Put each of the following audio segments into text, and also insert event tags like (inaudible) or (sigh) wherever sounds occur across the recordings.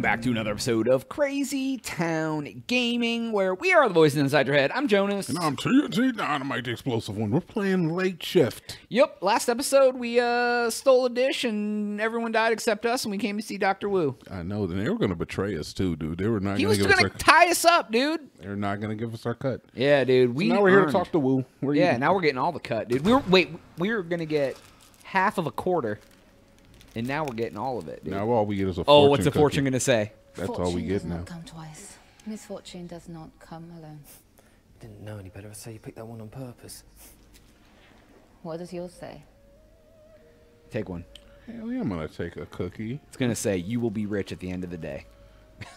Welcome back to another episode of Crazy Town Gaming, where we are the voices inside your head. I'm Jonaas. And I'm TnT Dinomight the Explosive One. We're playing late shift. Yep, last episode we uh stole a dish and everyone died except us, and we came to see Doctor Wu. I know. Then they were going to betray us too, dude. They were not He going to give gonna us our. tie us up, dude. They're not going to give us our cut. Yeah, dude. We now we're here to talk to Wu. We're Yeah, eating- now we're getting all the cut, dude. We were wait, we were gonna get half of a quarter, and now we're getting all of it, dude. Now all we get is a. Fortune. Oh, what's the cookie. fortune gonna say? That's all we get does now. not come twice. Misfortune does not come alone. Didn't know any better. I'd say you picked that one on purpose. What does yours say? Take one. Hell yeah, I'm going to take a cookie. It's gonna say you will be rich at the end of the day.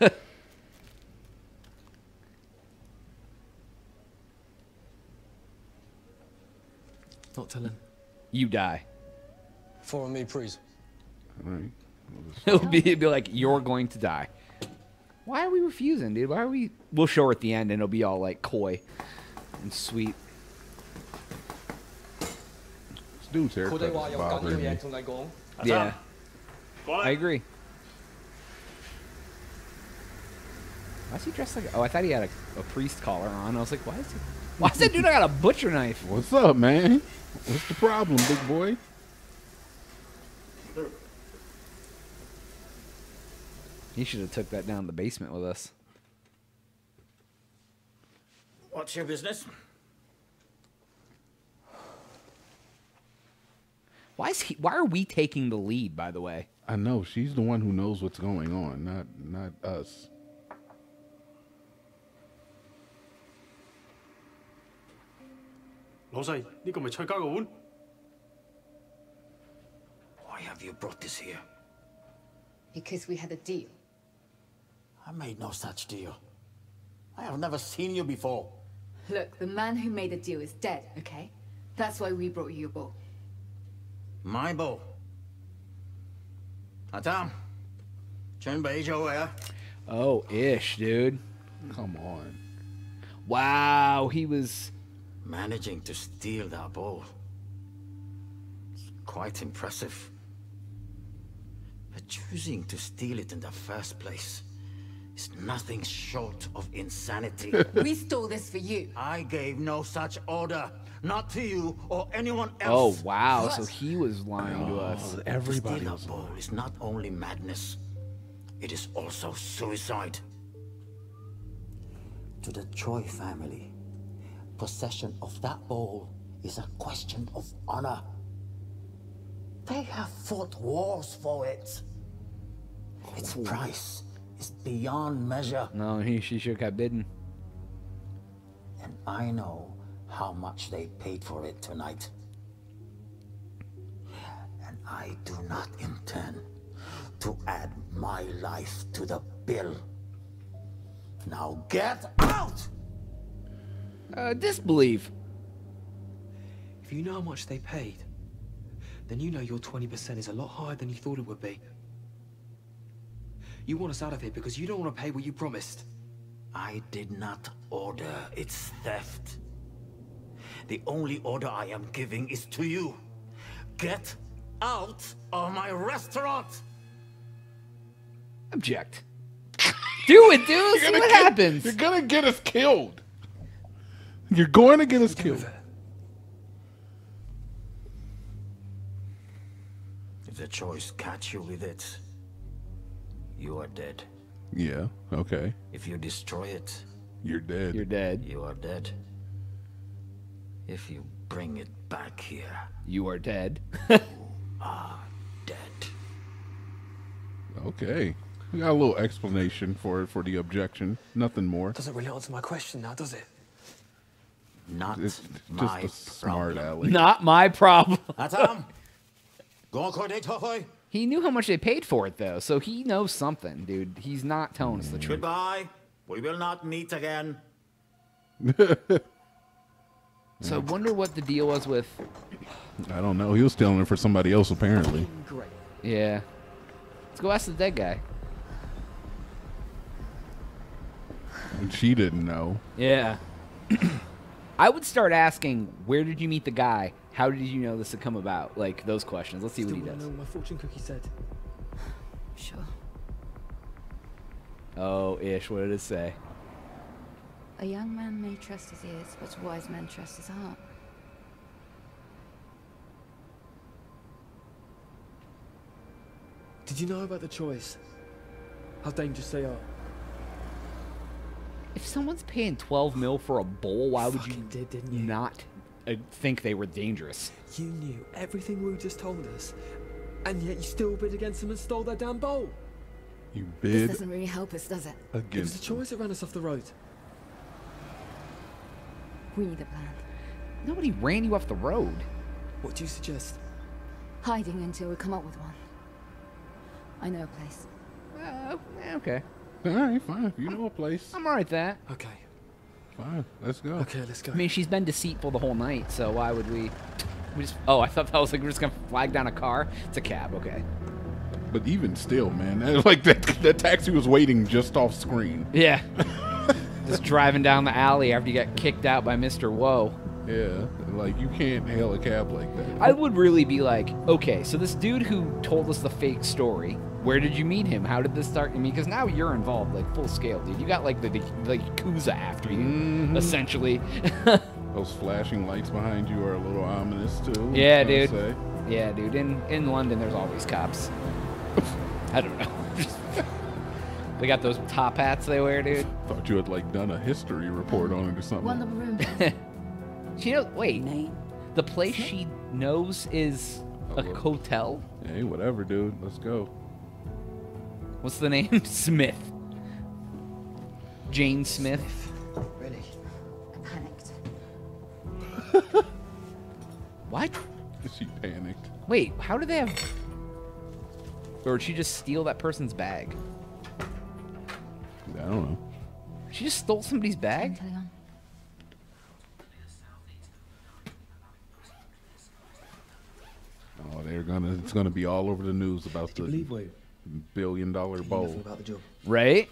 (laughs) Not telling. You die. Follow me, please. We'll it'll be be like you're going to die. Why are we refusing, dude? Why are we? We'll show her at the end, and it'll be all like coy and sweet. This dude's haircut is bothering me. Yeah, I agree. Why is he dressed like? Oh, I thought he had a, a priest collar on. I was like, why is he? Why is that dude? I got a butcher knife. What's up, man? What's the problem, big boy? He should have took that down to the basement with us. What's your business? Why is he? Why are we taking the lead? By the way, I know she's the one who knows what's going on, not not us. Why have you brought this here? Because we had a deal. I made no such deal. I have never seen you before. Look, the man who made the deal is dead, okay? That's why we brought you your bow. My bow? Atam, turn beige over Oh, ish, dude. Come on. Wow, he was... Managing to steal that bow. Quite impressive. But choosing to steal it in the first place is nothing short of insanity. (laughs) we stole this for you. I gave no such order. Not to you or anyone else. Oh else. wow, so he was lying to us. Oh, everybody to steal was a bowl is not only madness, it is also suicide. To the Troy family, possession of that bowl is a question of honor. They have fought wars for it. Its a price is beyond measure, No, he she should have bidden. and I know how much they paid for it tonight. And I do not intend to add my life to the bill. Now get out! Uh, disbelief. If you know how much they paid, then you know your 20% is a lot higher than you thought it would be. You want us out of here because you don't want to pay what you promised. I did not order its theft. The only order I am giving is to you. Get out of my restaurant! Object. (laughs) Do it, dude. See what happens. You're gonna get us killed. You're going to get us killed. If the choice catch you with it, you are dead. Yeah. Okay. If you destroy it, You're dead. You're dead. you are dead. If you bring it back here, You are dead. you (laughs) are dead. Okay. We got a little explanation for for the objection. Nothing more. Doesn't really answer my question now, does it? Not It's my just a smart problem. alley. Not my problem. Atam! (laughs) Go on, Corday Tohoy. He knew how much they paid for it, though, so he knows something, dude. He's not telling us the truth. Goodbye. We will not meet again. (laughs) So I wonder what the deal was with. I don't know. He was stealing it for somebody else apparently. Great. Yeah. Let's go ask the dead guy. And she didn't know. Yeah. (clears throat) I would start asking, where did you meet the guy? How did you know this had come about? Like those questions. Let's see what Still he want to does. know what my fortune cookie said. Sure. Oh, ish. What did it say? A young man may trust his ears, but a wise man trusts his heart. Did you know about the choice? How dangerous they are? If someone's paying 12 mil for a bowl, why would you did, didn't you? not uh, think they were dangerous? You knew everything Wu just told us, and yet you still bid against them and stole their damn bowl. You This doesn't really help us, does it? Against It was the against. choice that ran us off the road. We need a plan. Nobody ran you off the road. What do you suggest? Hiding until we come up with one. I know a place. Uh, okay. All right, fine. If you know a place, (laughs) I'm alright with that. Okay. Fine. Let's go. Okay, let's go. I mean, she's been deceitful the whole night, so why would we? We just. Oh, I thought that was like we're just gonna flag down a car. It's a cab. Okay. But even still, man, that, (laughs) like that, that taxi was waiting just off screen. Yeah. (laughs) just driving down the alley after you got kicked out by Mr. Whoa. Yeah, like you can't hail a cab like that. I would really be like, okay, so this dude who told us the fake story, where did you meet him? How did this start? I mean, because now you're involved, like full scale, dude. You got like the the, the Yakuza after you, Mhm. essentially. (laughs) Those flashing lights behind you are a little ominous too. Yeah, dude. say. yeah, dude. In in London, there's always cops. (laughs) I don't know. (laughs) they got those top hats they wear, dude. Thought you had like done a history report on it or something. One number room. please. She knows. Wait, Name. the place she knows is a hotel. Hey, whatever, dude. Let's go. What's the name? (laughs) Smith. Jane Smith. Really? I panicked. (laughs) What? She panicked. Wait, how did they have? Or did she just steal that person's bag? I don't know. She just stole somebody's bag? Oh, they're gonna. It's gonna be all over the news about Do the believe Wu? Billion dollar bowl. about the job. Right?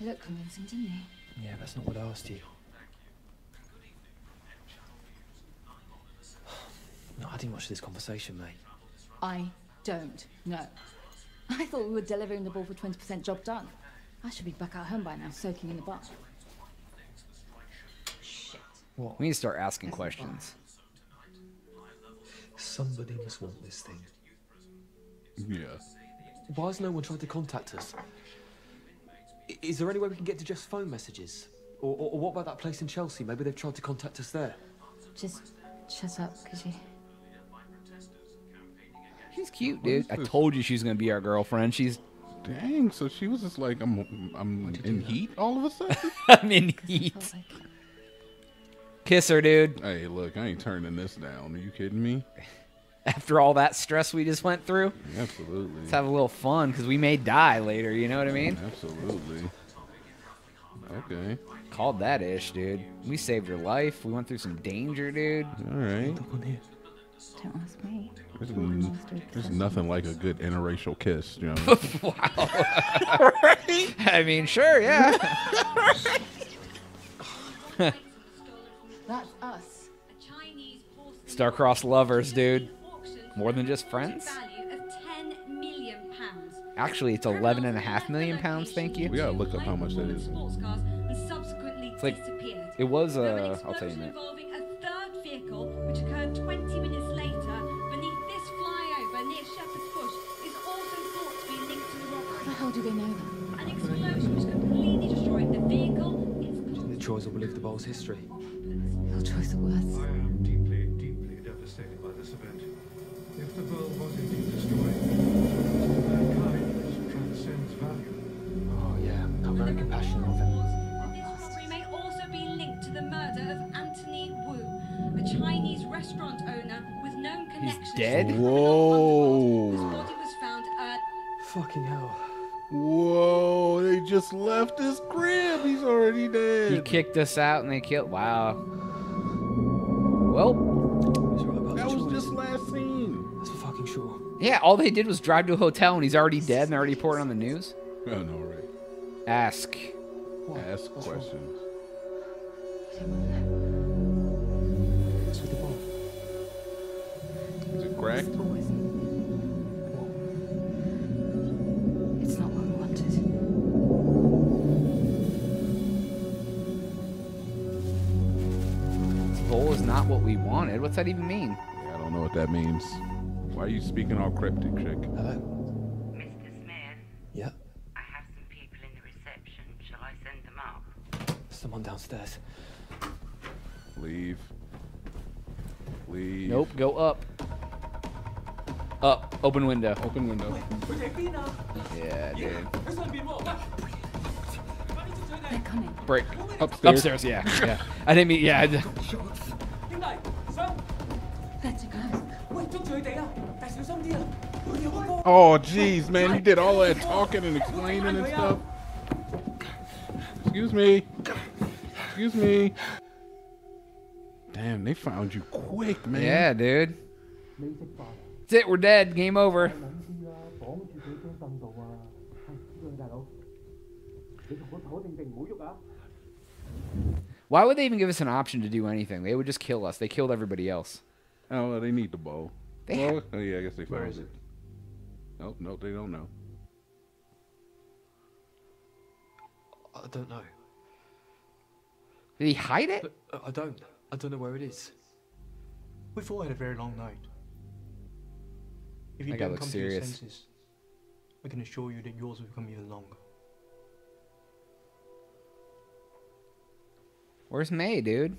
You look convincing, didn't you? Yeah, that's not what I asked you. (sighs) No, I didn't watch this conversation, mate. I don't know. I thought we were delivering the ball for 20% job done. I should be back at home by now, soaking in the bath. Shit. What? We need to start asking questions. Somebody must want this thing. Yeah. Why has no one tried to contact us? Is there any way we can get to just phone messages? Or, or, or what about that place in Chelsea? Maybe they've tried to contact us there. Just shut up, could you? She's cute, dude. I told you she's gonna be our girlfriend. She's. Dang. So she was just like, I'm. I'm in heat all of a sudden. (laughs) I'm in heat. Like Kiss her, dude. hey, look, I ain't turning this down. Are you kidding me? (laughs) After all that stress we just went through, Absolutely. let's have a little fun because we may die later. You know what I mean? Absolutely. Okay. Called that ish, dude. We saved your life. We went through some danger, dude. All right. Look on here. don't ask me. There's, n- there's nothing like a good interracial kiss. You (laughs) know? (laughs) I mean, sure, yeah. That's us. Star-crossed lovers, dude. More than just friends? Value of 10 million pounds. Actually, it's 11 and a half million pounds. Thank you. We gotta look up how much that is. Sports cars and subsequently It's like- It was, Though an uh, I'll tell you explosion in a minute. involving a third vehicle, which occurred 20 minutes later beneath this flyover near Shepherd's Bush, is also thought to be linked to the How the robbery. hell do they know that? An explosion which completely destroyed the vehicle, its The Troys will believe the bowl's history. Your choice of words. I am deeply, deeply devastated by this event. If the bowl was indeed destroyed, to mankind transcends value. Oh, yeah. How very compassionate of him. This robbery may also be linked to the murder of Anthony Wu, a Chinese restaurant owner with known connections. to dead? the Whoa. Whose body was found early. Fucking hell. Whoa! They just left his crib. He's already dead. He kicked us out and they killed. Wow. Well, Yeah, all they did was drive to a hotel and he's already dead and they're already reporting on the news. Oh, no, right. Ask. What? Ask What's questions. Wrong? Is it cracked? It's not what we wanted. This bowl is not what we wanted. What's that even mean? Yeah, I don't know what that means. Why are you speaking all cryptic, chick? Hello? Mr. Smith, Yeah? I have some people in the reception. Shall I send them up? Someone downstairs. Leave. Leave. Nope, go up. Up, open window. Open window. Yeah, dude. They're coming. Break. Upstairs. Upstairs, yeah. yeah. I didn't mean, yeah. I d- Let her go. Oh, jeez, man, you did all that talking and explaining and stuff. Excuse me. Excuse me. Damn, they found you quick, man. Yeah, dude. That's it, we're dead. Game over. Why would they even give us an option to do anything? They would just kill us. They killed everybody else. Oh, they need the bow. They well, ha- oh, yeah, I guess they Where found is it. it? Nope, nope, they don't know. I don't know. Did he hide it? But uh, I don't. I don't know where it is. We've all had a very long night. If you That guy don't come serious. to your senses, I can assure you that yours will become even longer. Where's May, dude?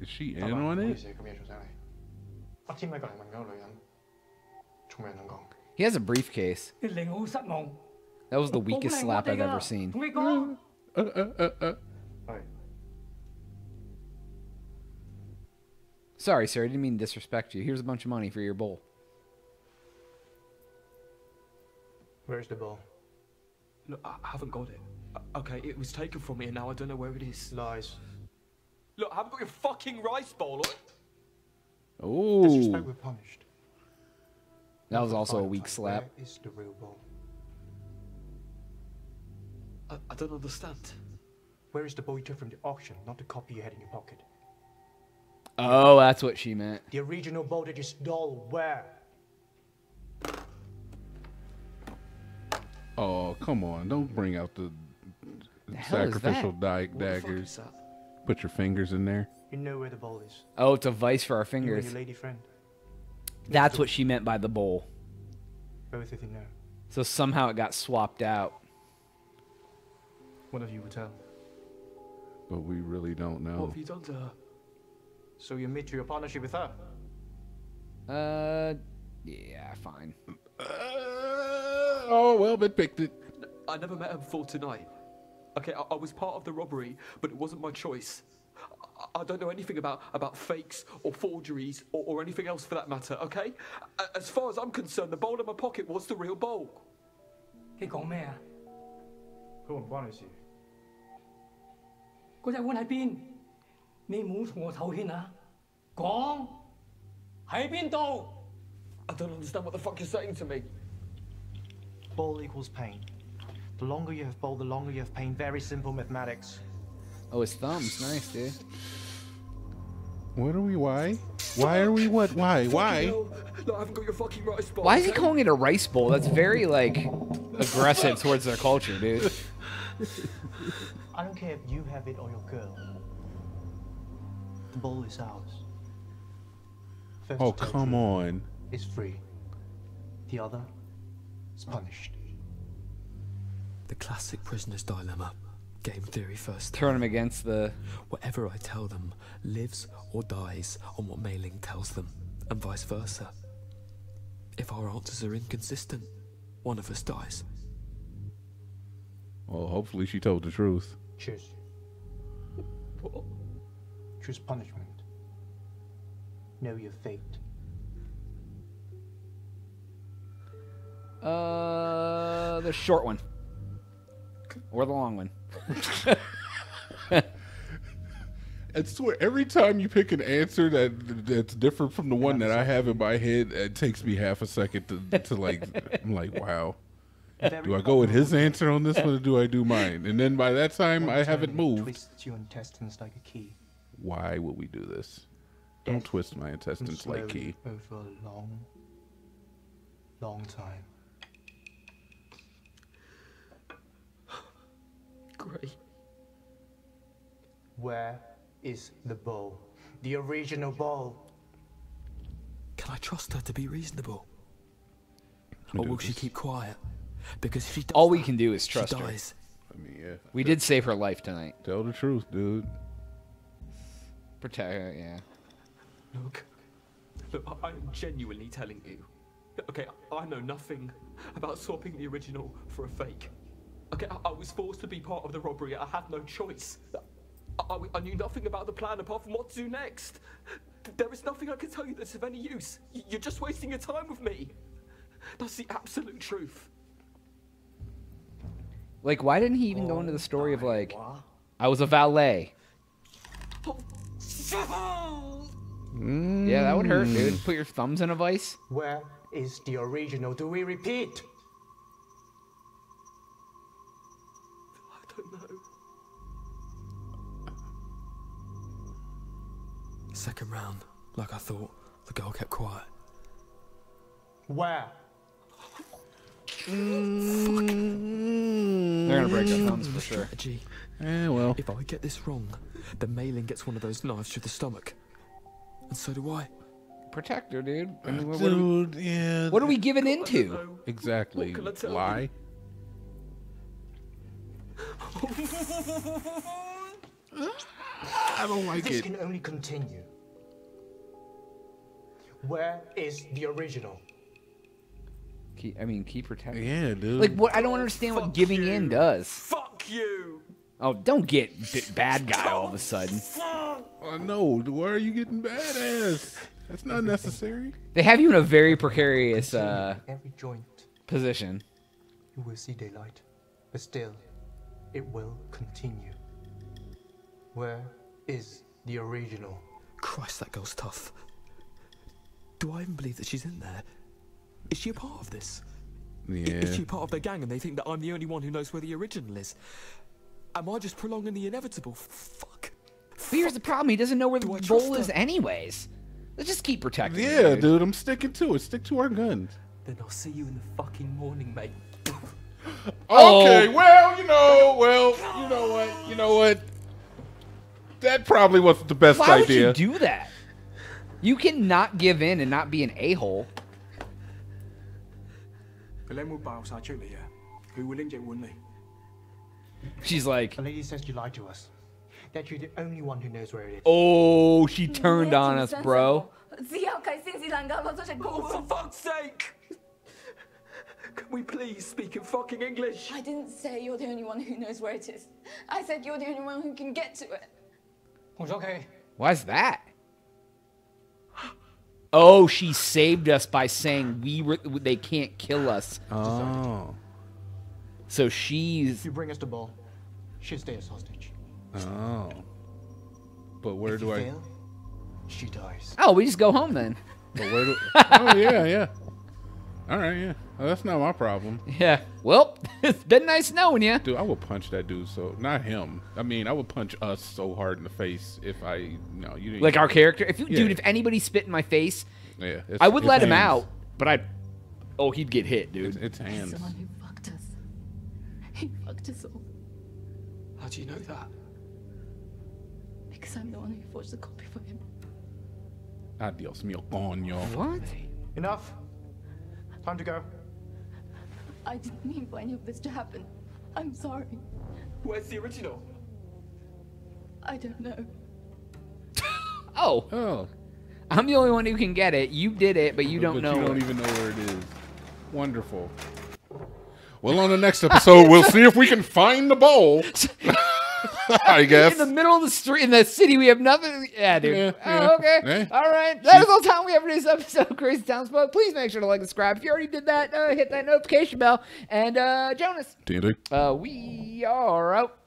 Is she in on it? 咁嘢做晒嚟。阿天咪个嚟问嗰个女人，仲未人能讲。 He has a briefcase. 你令我好失望。 That was the weakest 保护 slap 系 I've 我哋㗎 ever seen. 同你讲， Uh, uh, uh, uh. 系。 Sorry, sir. I didn't mean to disrespect you. Here's a bunch of money for your bowl. Where's the ball? Look, I I haven't got it. Uh, Okay, it was taken from me and now I don't know where it is. Lies. Look, I haven't got your fucking rice bowl. Oh. Disrespect, we're punished. That was also a weak slap. Where is the real ball? I, I don't understand. Where is the ball you took from the auction, not the copy you had in your pocket? Oh, that's what she meant. The original ball that you stole, where? Oh, come on. Don't bring out the, hell is sacrificial that? di- What the fuck daggers. Put your fingers in there. You know where the ball is. Oh, it's a vice for our You and fingers. your lady friend. That's what she meant by the bowl. Both of you know. So somehow it got swapped out. One of you will tell. But we really don't What know. have you done to her? So you admit to your partnership with her? Uh, yeah, fine. Uh, oh, well, they picked it. I never met her before tonight. Okay, I, I was part of the robbery, but it wasn't my choice. I, I don't know anything about, about fakes or forgeries or, or anything else for that matter, okay? A- As far as I'm concerned, the bowl in my pocket was the real bowl. 你讲咩啊？佢唔关你事。嗰只碗喺边？你唔好同我唞气啊！讲喺边度？ I don't understand what the fuck you're saying to me. Ball equals pain. The longer you have ball, the longer you have pain. Very simple mathematics. Oh, his thumb's nice, dude. What are we? Why? Why are we? What? Why? Why? No, I haven't got your fucking rice bowl. Why is he calling it a rice bowl? That's very like aggressive towards their culture, dude. (laughs) I don't care if you have it or your girl. The ball is ours. First Oh, come on. Is free. The other is punished. The classic prisoner's dilemma. Game theory first. Turn them against the. Whatever I tell them lives or dies on what Mei Ling tells them, and vice versa. If our answers are inconsistent, one of us dies. Well, hopefully she told the truth. Choose. Choose punishment. Know your fate. Uh, the short one. Or the long one. (laughs) I swear, every time you pick an answer that that's different from the one that I have in my head, it takes me half a second to, to like. I'm like, wow. Do I go with his answer on this one, or do I do mine? And then by that time, I haven't moved. Twists your intestines like a key. Why would we do this? Don't twist my intestines like key. Over a long, long time. Great. Where is the bowl? The original bowl. Can I trust her to be reasonable? Or do will she keep quiet? Because if she does All we that, can do is trust her. dies. I mean, yeah. We did save her life tonight. Tell the truth, dude. Protect her, yeah. Look, look, I I am genuinely telling you. Okay, I know nothing about swapping the original for a fake. Okay, I, I was forced to be part of the robbery. I had no choice. I, I- I knew nothing about the plan apart from what to do next. There is nothing I can tell you that's of any use. You're just wasting your time with me. That's the absolute truth. Like, why didn't he even go oh, into the story of like, I was a valet? Oh, yeah, that would hurt, dude. Put your thumbs in a vice. Where is the original? Do we repeat? Second round, like I thought, the girl kept quiet. Where? They're gonna break their thumbs for sure. Strategy. Eh, well. If I get this wrong, then Mei Ling gets one of those knives through the stomach. And so do I. Protect her, dude. I mean, what, what are we, Dude, yeah. what are we giving into? Exactly. What can I tell you? Lie. (laughs) I don't like This it. can only continue. Where is the original? Keep, I mean, keep protecting. Yeah, dude. Like, what? I don't understand what Fuck giving in does. Fuck you! Oh, don't get b- bad guy all of a sudden. I know. Why are you getting badass? That's not necessary. They have you in a very precarious uh, Every joint, position. you will see daylight, but still, it will continue. Where is the original? Christ, that girl's tough. Do I even believe that she's in there? Is she a part of this? Yeah. Is she part of their gang and they think that I'm the only one who knows where the original is? Am I just prolonging the inevitable? Fuck. But here's the problem: he doesn't know where the Do I trust bowl is, anyways. Let's just keep protecting. her, Yeah, dude. I'm sticking to it. Stick to our guns. Then I'll see you in the fucking morning, mate. (laughs) Oh. Okay, well, you know, well, you know what, you know what. That probably wasn't the best Why idea. would you do that? You cannot give in and not be an a-hole. She's like... The lady says you lied to us. That you're the only one who knows where it is. Oh, she turned on us, bro. Oh, for fuck's sake! Can we please speak in fucking English? I didn't say you're the only one who knows where it is. I said you're the only one who can get to it. Okay. Why's that? Oh, she saved us by saying we were. They can't kill us. Oh. So she's. If you bring us to ball, she'll stay as hostage. Oh. But where if do you I? fail, she dies. Oh, we just go home then. But where do? (laughs) oh yeah, yeah. All right, yeah. Well, that's not my problem, (laughs) Yeah. Well, (laughs) it's been nice knowing you. dude. I would punch that dude. So not him. I mean, I would punch us so hard in the face if I. No, you didn't. Like our character. If you, Yeah. dude, if anybody spit in my face, Yeah. I would it's let him out. But I'd. Oh, he'd get hit, dude. it's He's hands. the one who fucked us. He fucked us all. How do you know that? Because I'm the one who forged the copy for him. Adios, mio coño. What? Enough. Time to go. I didn't mean for any of this to happen. I'm sorry. Where's the original? I don't know. (laughs) Oh, Oh. I'm the only one who can get it. You did it, but you don't but know. You don't even know where it is. Wonderful. (laughs) Well, on the next episode, we'll see if we can find the bowl. (laughs) (laughs) I (laughs) guess. In the middle of the street in the city, we have nothing. Yeah, dude. Yeah, oh, yeah. okay. Yeah. All right. That is all time we have for this episode of Crazy Town Spoke. Please make sure to like and subscribe. If you already did that, uh, hit that notification bell. And uh, Jonaas, TNT. uh, we are out.